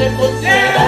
acontecer.